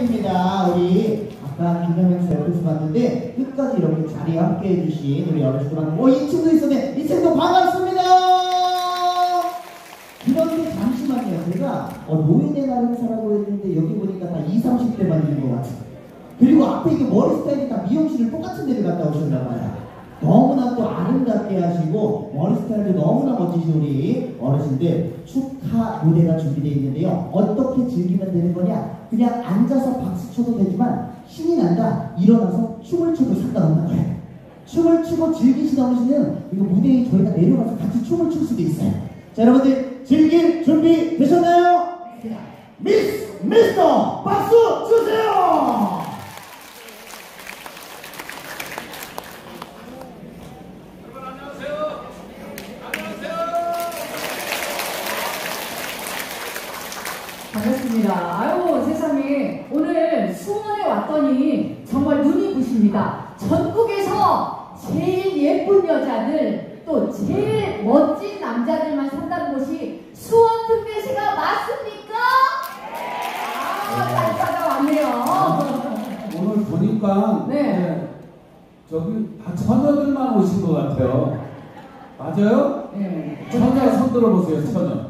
축하드립니다. 우리 아까 김영현 씨 옆에서 봤는데 끝까지 이렇게 자리에 함께 해주신 우리 어르신들한테 어, 이 친구 있었네. 이 친구 반갑습니다. 그런데 잠시만요. 제가 어, 노인의 날 행사라고 했는데 여기 보니까 다 20, 30대만 있는 것 같아요. 그리고 앞에 이게 머리 스타일이 다 미용실을 똑같은 데를 갔다 오셨나 봐요. 너무나 또 아름답게 하시고 머리 스타일도 너무나 멋지신 우리 어르신들 축하 무대가 준비되어 있는데요. 어떻게 즐기면 되는 거냐? 그냥 앉아서 박수 쳐도 되지만 신이 난다. 일어나서 춤을 춰도 상관없는 거예요. 춤을 추고 즐기시는 어르신은 이거 무대에 저희가 내려가서 같이 춤을 출 수도 있어요. 자 여러분들 즐길 준비 되셨나요? 미스 미스터 박수 주세요. 반갑습니다. 아유 세상에 오늘 수원에 왔더니 정말 눈이 부십니다. 전국에서 제일 예쁜 여자들 또 제일 멋진 남자들만 산다는 곳이 수원 특별시가 맞습니까? 아잘 찾아왔네요. 오늘 보니까 네. 네, 저기 다 처녀들만 오신 것 같아요. 맞아요? 네. 처녀 손 들어보세요, 처녀.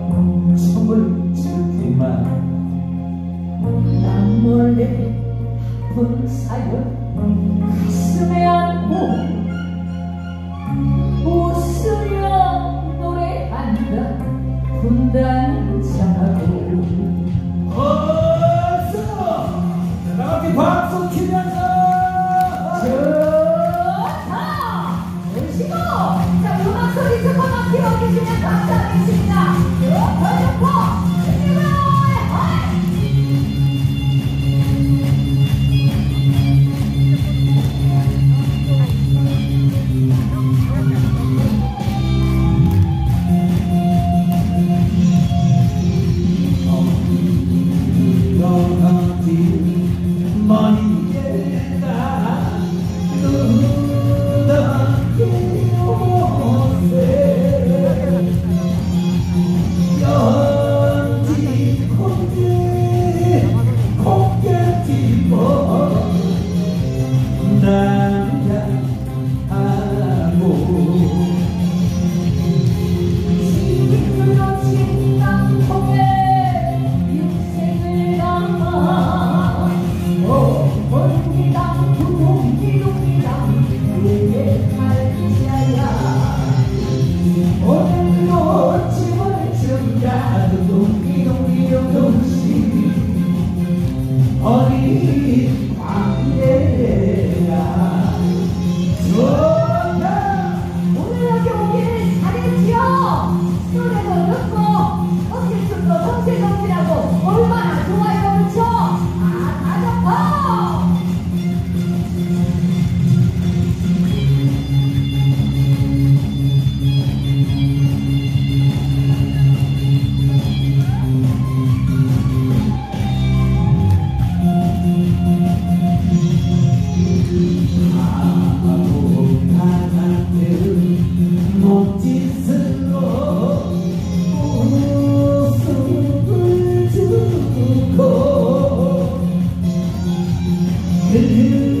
춤을 추지만 난 몰래 아픈 사연 가슴에 안고 웃으며 노래한다. 분단장 어 근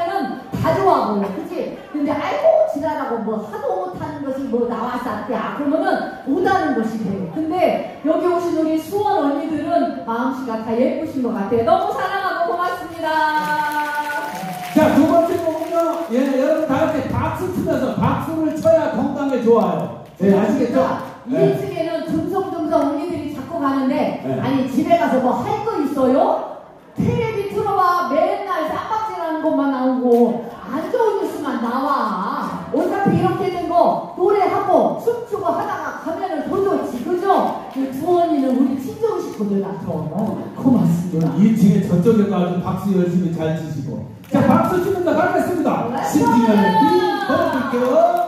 은다 좋아 보여. 그치? 근데 아이고, 지랄하고 뭐 하도 못하는 것이 뭐 나왔었대야. 그러면은 못하는 것이 돼요. 근데 여기 오신 우리 수원 언니들은 마음씨가 다 예쁘신 것 같아요. 너무 사랑하고 고맙습니다. 자, 두 번째 곡은요. 예, 여러분 다 같이 박수 치면서 박수를 쳐야 건강에 좋아요. 예, 아시겠죠? 네. 1층에는 듬성듬성 언니들이 자꾸 가는데 네. 아니 집에 가서 뭐 할 거 있어요? 테레비 틀어봐 맨날 쌈박질하는 것만 나오고 안 좋은 뉴스만 나와 어차피 이렇게 된 거 노래하고 춤추고 하다가 가면은 더 좋지 그죠? 그 두 언니는 우리 친정 식구들 같아 고맙습니다 2층에 저쪽에 가서 박수 열심히 잘 치시고. 자, 박수 치면서 가겠습니다. 네. 신중하게 빙 걸어볼게요.